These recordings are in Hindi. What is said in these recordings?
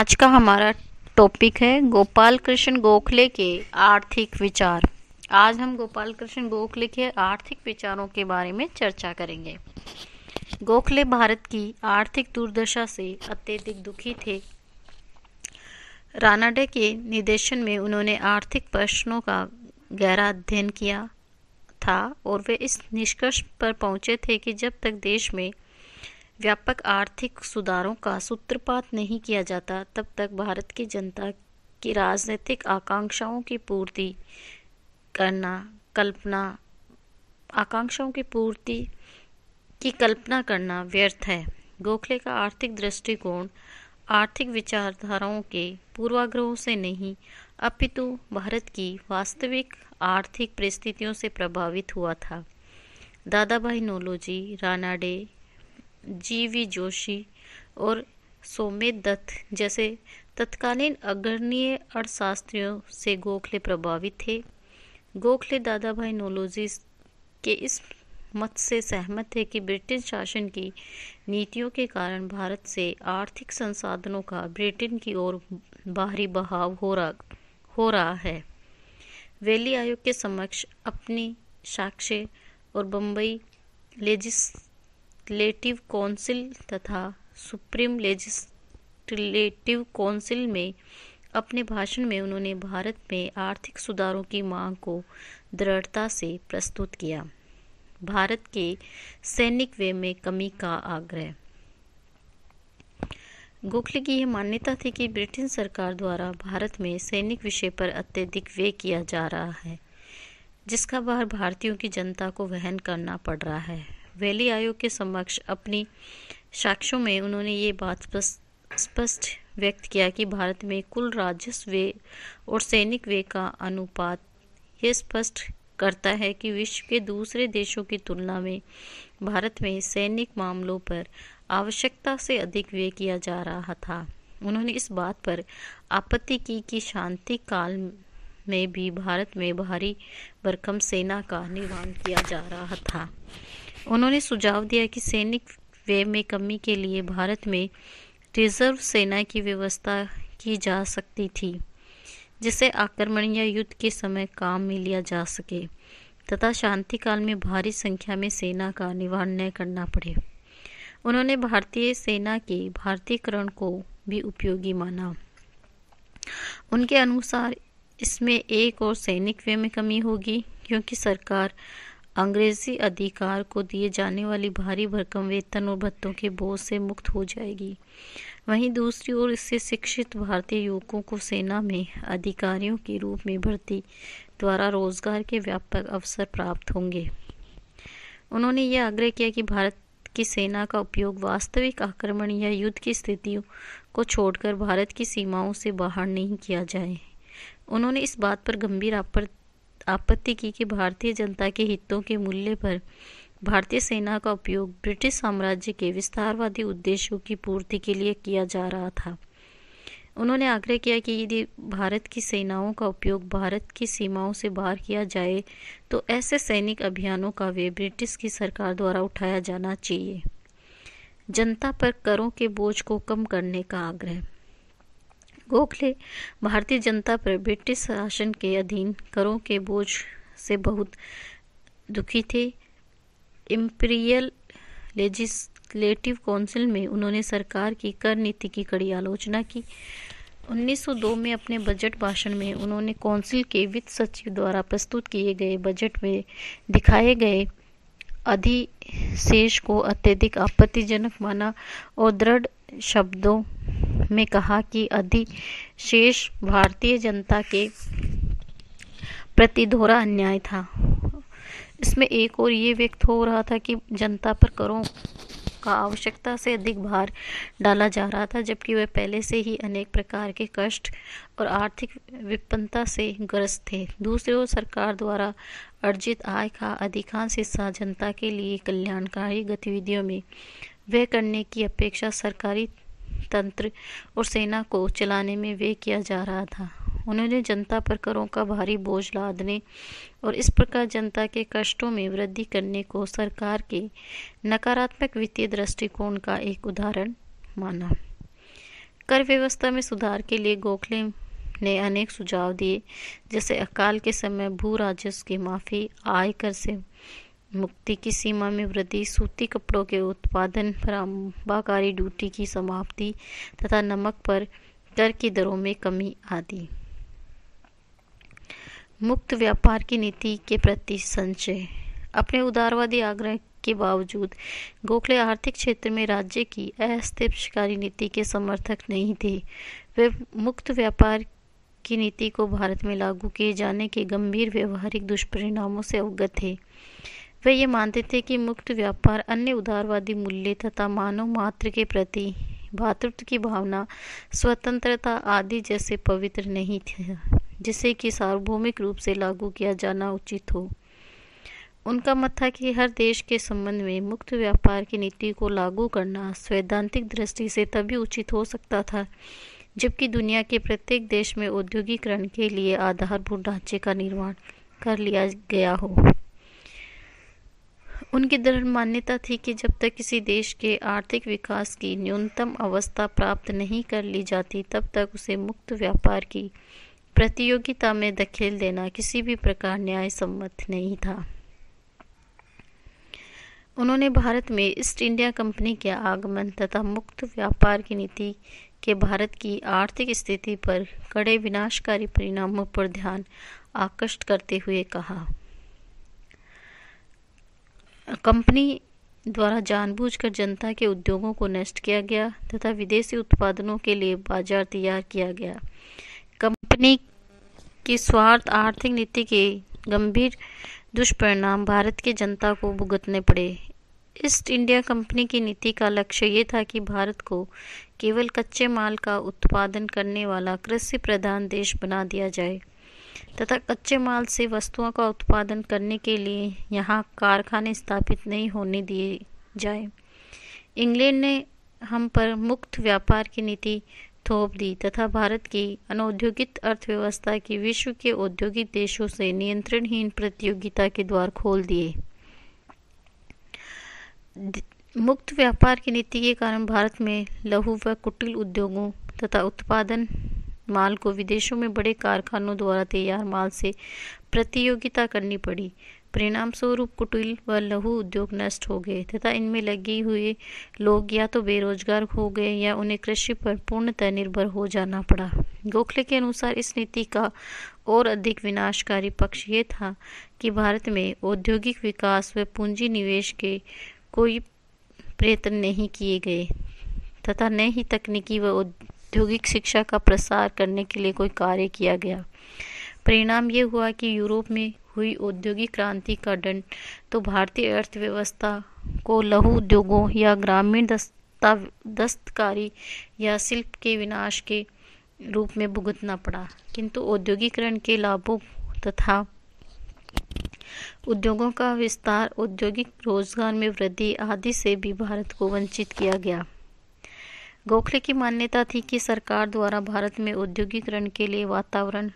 आज का हमारा टॉपिक है गोपाल कृष्ण गोखले के आर्थिक विचार। आज हम गोपाल कृष्ण गोखले के आर्थिक विचारों के बारे में चर्चा करेंगे। गोखले भारत की आर्थिक दुर्दशा से अत्यधिक दुखी थे। रानाडे के निर्देशन में उन्होंने आर्थिक प्रश्नों का गहरा अध्ययन किया था और वे इस निष्कर्ष पर पहुँचे थे कि जब तक देश में व्यापक आर्थिक सुधारों का सूत्रपात नहीं किया जाता, तब तक भारत की जनता की राजनीतिक आकांक्षाओं की पूर्ति करना, कल्पना, आकांक्षाओं की पूर्ति की कल्पना करना व्यर्थ है। गोखले का आर्थिक दृष्टिकोण आर्थिक विचारधाराओं के पूर्वाग्रहों से नहीं, अपितु भारत की वास्तविक आर्थिक परिस्थितियों से प्रभावित हुआ था। दादाभाई नोलोजी, रानाडे जी वी जोशी और सोमेत दत्त जैसे तत्कालीन अग्रणीय अर्थशास्त्रियों से गोखले प्रभावित थे। गोखले दादा भाई नोलोजी के इस मत से सहमत थे कि ब्रिटिश शासन की नीतियों के कारण भारत से आर्थिक संसाधनों का ब्रिटेन की ओर बाहरी बहाव हो रहा हो रहा है। वैली आयोग के समक्ष अपनी साक्ष्य और बम्बई लेजिस लेजिस्लेटिव काउंसिल तथा सुप्रीम लेजिस्लेटिव काउंसिल में अपने भाषण में उन्होंने भारत में आर्थिक सुधारों की मांग को दृढ़ता से प्रस्तुत किया। भारत के सैनिक व्यय में कमी का आग्रह। गोखले की यह मान्यता थी कि ब्रिटेन सरकार द्वारा भारत में सैनिक विषय पर अत्यधिक व्यय किया जा रहा है, जिसका भार भारतीयों की जनता को वहन करना पड़ रहा है। वैली आयोग के समक्ष अपनी साक्ष्यों में उन्होंने ये बात स्पष्ट व्यक्त किया कि भारत में कुल राजस्व व्यय और सैनिक व्यय का अनुपात ये स्पष्ट करता है कि विश्व के दूसरे देशों की तुलना में भारत में सैनिक मामलों पर आवश्यकता से अधिक व्यय किया जा रहा था। उन्होंने इस बात पर आपत्ति की कि शांति काल में भी भारत में भारी भरकम सेना का निर्माण किया जा रहा था। उन्होंने सुझाव दिया कि सैनिक व्यय में कमी के लिए भारत में रिज़र्व सेना की व्यवस्था की जा सकती थी जिसे आक्रमण या युद्ध के समय काम में लिया जा सके, तथा शांति काल में भारी संख्या में सेना का निवारण न करना पड़े। उन्होंने भारतीय सेना के भारतीयकरण को भी उपयोगी माना। उनके अनुसार इसमें एक और सैनिक व्यय में कमी होगी, क्योंकि सरकार अंग्रेज़ी अधिकार को दिए जाने वाली भारी भरकम वेतन और भत्तों के बोझ से मुक्त हो जाएगी। वहीं दूसरी ओर इससे शिक्षित भारतीय युवकों को सेना में अधिकारियों के रूप में भर्ती द्वारा रोज़गार के व्यापक अवसर प्राप्त होंगे। उन्होंने यह आग्रह किया कि भारत की सेना का उपयोग वास्तविक आक्रमण या युद्ध की स्थितियों को छोड़कर भारत की सीमाओं से बाहर नहीं किया जाए। उन्होंने इस बात पर गंभीर आपत्ति की कि भारतीय जनता के हितों के मूल्य पर भारतीय सेना का उपयोग ब्रिटिश साम्राज्य के विस्तारवादी उद्देश्यों की पूर्ति के लिए किया जा रहा था। उन्होंने आग्रह किया कि यदि भारत की सेनाओं का उपयोग भारत की सीमाओं से बाहर किया जाए तो ऐसे सैनिक अभियानों का वे ब्रिटिश की सरकार द्वारा उठाया जाना चाहिए। जनता पर करों के बोझ को कम करने का आग्रह। गोखले भारतीय जनता पर ब्रिटिश शासन के अधीन करों के बोझ से बहुत दुखी थे। इम्पीरियल लेजिस्लेटिव काउंसिल में उन्होंने सरकार की कर नीति की कड़ी आलोचना की। 1902 में अपने बजट भाषण में उन्होंने काउंसिल के वित्त सचिव द्वारा प्रस्तुत किए गए बजट में दिखाए गए अधिशेष को अत्यधिक आपत्तिजनक माना और दृढ़ शब्दों में कहा कि अधिशेष भारतीय जनता के प्रति दोहरा अन्याय था। इसमें एक और ये व्यक्त हो रहा था कि जनता पर करों का आवश्यकता से अधिक भार डाला जा रहा था, जबकि वह पहले से ही अनेक प्रकार के कष्ट और आर्थिक विपन्नता से ग्रस्त थे। दूसरी ओर सरकार द्वारा अर्जित आय का अधिकांश हिस्सा जनता के लिए कल्याणकारी गतिविधियों में व्यय करने की अपेक्षा सरकारी तंत्र और सेना को चलाने में व्यय किया जा रहा था। उन्होंने जनता पर करों का भारी बोझ लादने और इस प्रकार जनता के कष्टों में वृद्धि करने को सरकार के नकारात्मक वित्तीय दृष्टिकोण का एक उदाहरण माना। कर व्यवस्था में सुधार के लिए गोखले ने अनेक सुझाव दिए, जैसे अकाल के समय भू राजस्व की माफ़ी, आयकर से मुक्ति की सीमा में वृद्धि, सूती कपड़ों के उत्पादन पर अंबाकारी ड्यूटी की समाप्ति तथा नमक पर कर की दरों में कमी आदि। मुक्त व्यापार की नीति के प्रति संचय अपने उदारवादी आग्रह के बावजूद, गोखले आर्थिक क्षेत्र में राज्य की अस्थिर नीति के समर्थक नहीं थे। वे मुक्त व्यापार की नीति को भारत में लागू किए जाने के गंभीर, व्यवहारिक दुष्परिणामों से अवगत थे। वे ये मानते थे कि मुक्त व्यापार अन्य उदारवादी मूल्य तथा मानव मात्र के प्रति भातृत्व की भावना, स्वतंत्रता आदि जैसे पवित्र नहीं थे, जिसे कि सार्वभौमिक रूप से लागू किया जाना उचित हो। उनका मत था कि हर देश के संबंध में मुक्त व्यापार की नीति को लागू करना सैद्धांतिक दृष्टि से तभी उचित हो सकता था, जबकि दुनिया के प्रत्येक देश में औद्योगिकरण के लिए आधारभूत ढांचे का निर्माण कर लिया गया हो। उनकी दृढ़ मान्यता थी कि जब तक किसी देश के आर्थिक विकास की न्यूनतम अवस्था प्राप्त नहीं कर ली जाती, तब तक उसे मुक्त व्यापार की प्रतियोगिता में दखेल देना किसी भी प्रकार न्याय सम्मत नहीं था। उन्होंने भारत में ईस्ट इंडिया कंपनी के आगमन तथा मुक्त व्यापार की नीति के भारत की आर्थिक स्थिति पर कड़े विनाशकारी परिणामों पर ध्यान आकृष्ट करते हुए कहा। कंपनी द्वारा जानबूझकर जनता के उद्योगों को नष्ट किया गया तथा विदेशी उत्पादनों के लिए बाज़ार तैयार किया गया। कंपनी की स्वार्थ आर्थिक नीति के गंभीर दुष्परिणाम भारत की जनता को भुगतने पड़े। ईस्ट इंडिया कंपनी की नीति का लक्ष्य ये था कि भारत को केवल कच्चे माल का उत्पादन करने वाला कृषि प्रधान देश बना दिया जाए। तथा कच्चे माल से वस्तुओं का उत्पादन करने के लिए यहाँ कारखाने स्थापित नहीं होने दिए जाए। इंग्लैंड ने हम पर मुक्त व्यापार की नीति थोप दी तथा भारत की अनौद्योगिक अर्थव्यवस्था की विश्व के औद्योगिक देशों से नियंत्रणहीन प्रतियोगिता के द्वार खोल दिए। मुक्त व्यापार की नीति के कारण भारत में लघु व कुटिल उद्योगों तथा उत्पादन माल को विदेशों में बड़े कारखानों द्वारा तैयार माल से प्रतियोगिता करनी पड़ी। परिणाम स्वरूप कुटिल व लघु उद्योग नष्ट हो गए तथा इनमें लगे हुए लोग या तो बेरोजगार हो गए या उन्हें कृषि पर पूर्णतः निर्भर हो जाना पड़ा। गोखले के अनुसार इस नीति का और अधिक विनाशकारी पक्ष ये था कि भारत में औद्योगिक विकास व पूंजी निवेश के कोई प्रयत्न नहीं किए गए तथा न ही तकनीकी व औद्योगिक शिक्षा का प्रसार करने के लिए कोई कार्य किया गया। परिणाम ये हुआ कि यूरोप में हुई औद्योगिक क्रांति का दंड तो भारतीय अर्थव्यवस्था को लघु उद्योगों या ग्रामीण दस्ता, दस्तकारी या शिल्प के विनाश के रूप में भुगतना पड़ा। किंतु औद्योगिकरण के लाभों तथा उद्योगों का विस्तार औद्योगिक रोज़गार में वृद्धि आदि से भी भारत को वंचित किया गया। गोखले की मान्यता थी कि सरकार द्वारा भारत में औद्योगिकरण के लिए वातावरण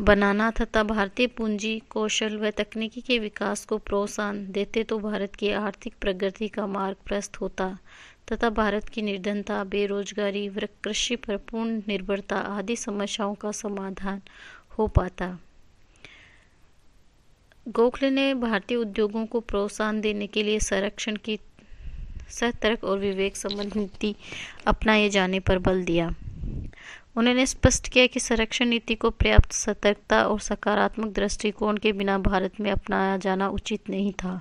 बनाना तथा भारतीय पूंजी, कौशल व तकनीकी के विकास को प्रोत्साहन देते तो भारत की आर्थिक प्रगति का मार्ग प्रस्त होता तथा भारत की निर्धनता, बेरोजगारी व कृषि पर पूर्ण निर्भरता आदि समस्याओं का समाधान हो पाता। गोखले ने भारतीय उद्योगों को प्रोत्साहन देने के लिए संरक्षण की सतर्क और विवेक संबंध नीति अपनाए जाने पर बल दिया। उन्होंने स्पष्ट किया कि संरक्षण नीति को पर्याप्त सतर्कता और सकारात्मक दृष्टिकोण के बिना भारत में अपनाया जाना उचित नहीं था।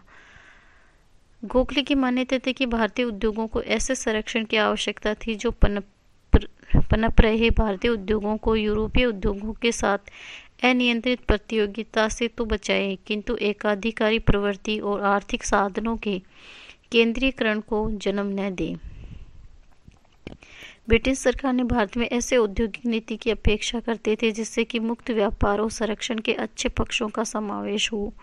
गोखले की मान्यता थी कि भारतीय उद्योगों को ऐसे संरक्षण की आवश्यकता थी जो पनप पनप रहे। भारतीय उद्योगों को यूरोपीय उद्योगों के साथ अनियंत्रित प्रतियोगिता से तो बचाए, किंतु एकाधिकारी प्रवृत्ति और आर्थिक साधनों के केंद्रीकरण को जन्म न दे। ब्रिटिश सरकार ने भारत में ऐसे औद्योगिक नीति की अपेक्षा करते थे जिससे कि मुक्त व्यापार और संरक्षण के अच्छे पक्षों का समावेश हो।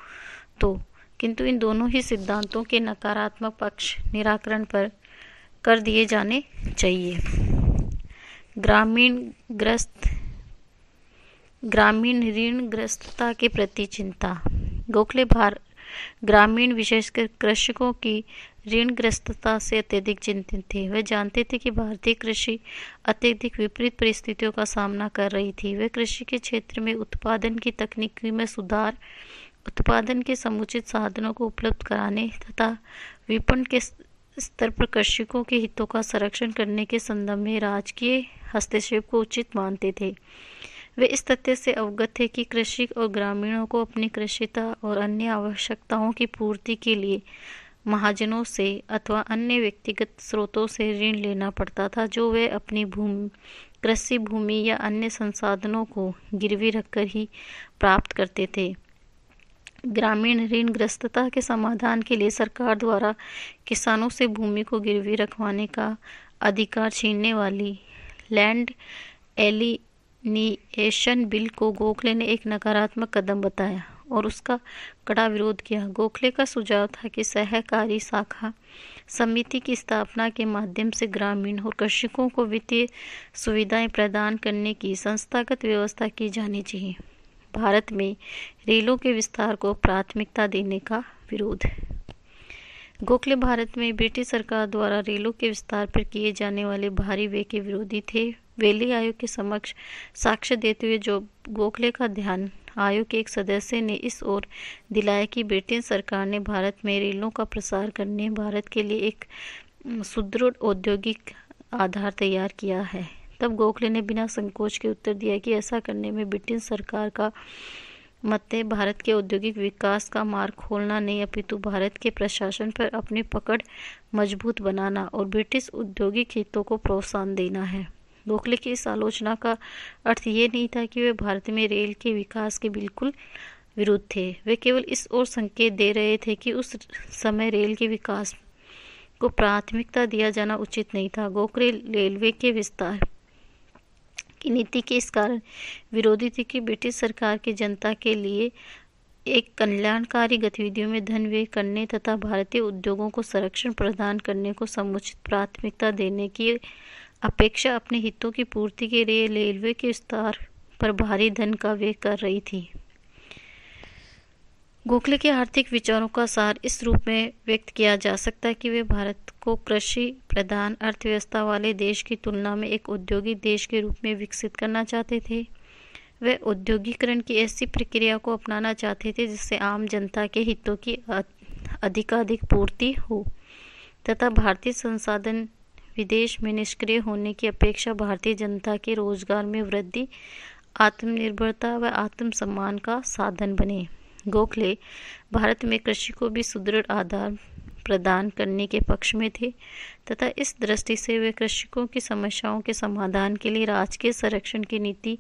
तो किंतु इन दोनों ही सिद्धांतों के नकारात्मक पक्ष निराकरण पर कर दिए जाने चाहिए। ग्रामीण ग्रस्त ग्रामीण ऋण ग्रस्तता के प्रति चिंता। गोखले भार, ग्रामीण विशेषकर कृषकों की ऋणग्रस्तता से अत्यधिक चिंतित थे। वे जानते थे कि भारतीय कृषि अत्यधिक विपरीत परिस्थितियों का सामना कर रही थी। वे कृषि के क्षेत्र में उत्पादन की तकनीकी में सुधार, उत्पादन के समुचित साधनों को उपलब्ध कराने तथा विपणन के स्तर पर कृषकों के हितों का संरक्षण करने के संदर्भ में राजकीय हस्तक्षेप को उचित मानते थे। वे इस तथ्य से अवगत थे कि कृषि और ग्रामीणों को अपनी कृषिता और अन्य आवश्यकताओं की पूर्ति के लिए महाजनों से अथवा अन्य व्यक्तिगत स्रोतों से ऋण लेना पड़ता था, जो वे अपनी भूमि, कृषि भूमि या अन्य संसाधनों को गिरवी रखकर ही प्राप्त करते थे। ग्रामीण ऋणग्रस्तता के समाधान के लिए सरकार द्वारा किसानों से भूमि को गिरवी रखवाने का अधिकार छीनने वाली लैंड एलिनिएशन बिल को गोखले ने एक नकारात्मक कदम बताया। और उसका कड़ा विरोध किया। गोखले का सुझाव था कि सहकारी शाखा समिति की स्थापना के माध्यम से ग्रामीण और कृषकों को वित्तीय सुविधाएँ प्रदान करने की संस्थागत व्यवस्था की जानी चाहिए। भारत में रेलों के विस्तार को प्राथमिकता देने का विरोध। गोखले भारत में ब्रिटिश सरकार द्वारा रेलों के विस्तार पर किए जाने वाले भारी व्यय के विरोधी थे। वेली आयोग के समक्ष साक्ष्य देते हुए जो गोखले का ध्यान आयोग के एक सदस्य ने इस ओर दिलाया कि ब्रिटेन सरकार ने भारत में रेलों का प्रसार करने, भारत के लिए एक सुदृढ़ औद्योगिक आधार तैयार किया है। तब गोखले ने बिना संकोच के उत्तर दिया कि ऐसा करने में ब्रिटिश सरकार का मत भारत के औद्योगिक विकास का मार्ग खोलना नहीं, अपितु भारत के प्रशासन पर अपनी पकड़ मज़बूत बनाना और ब्रिटिश औद्योगिक हितों को प्रोत्साहन देना है। गोखले की इस आलोचना का अर्थ ये नहीं था कि वे भारत में रेल के विकास के बिल्कुल विरुद्ध थे। वे केवल इस ओर संकेत दे रहे थे कि उस समय रेल के विकास को प्राथमिकता दिया जाना उचित नहीं था। गोखले रेलवे के विस्तार की नीति के इस कारण विरोधी थी कि ब्रिटिश सरकार की जनता के लिए एक कल्याणकारी गतिविधियों में धन व्यय करने तथा भारतीय उद्योगों को संरक्षण प्रदान करने को समुचित प्राथमिकता देने की अपेक्षा अपने हितों की पूर्ति के लिए रेलवे के विस्तार पर भारी धन का व्यय कर रही थी। गोखले के आर्थिक विचारों का सार इस रूप में व्यक्त किया जा सकता है कि वे भारत को कृषि प्रधान अर्थव्यवस्था वाले देश की तुलना में एक औद्योगिक देश के रूप में विकसित करना चाहते थे। वे औद्योगिकरण की ऐसी प्रक्रिया को अपनाना चाहते थे जिससे आम जनता के हितों की अधिकाधिक पूर्ति हो तथा भारतीय संसाधन विदेश में निष्क्रिय होने की अपेक्षा भारतीय जनता के रोज़गार में वृद्धि, आत्मनिर्भरता व आत्मसम्मान का साधन बने। गोखले भारत में कृषि को भी सुदृढ़ आधार प्रदान करने के पक्ष में थे, तथा इस दृष्टि से वे कृषकों की समस्याओं के समाधान के लिए राजकीय संरक्षण की नीति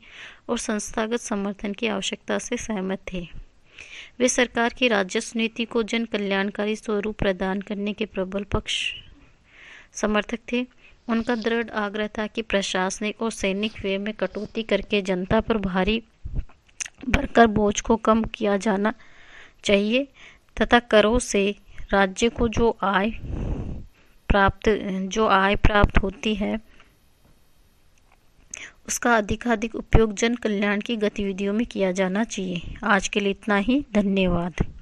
और संस्थागत समर्थन की आवश्यकता से सहमत थे। वे सरकार की राजस्व नीति को जन कल्याणकारी स्वरूप प्रदान करने के प्रबल पक्ष समर्थक थे। उनका दृढ़ आग्रह था कि प्रशासनिक और सैनिक व्यय में कटौती करके जनता पर भारी भरकर बोझ को कम किया जाना चाहिए तथा करों से राज्य को जो आय प्राप्त, जो आय प्राप्त होती है, उसका अधिकाधिक उपयोग जन कल्याण की गतिविधियों में किया जाना चाहिए। आज के लिए इतना ही। धन्यवाद।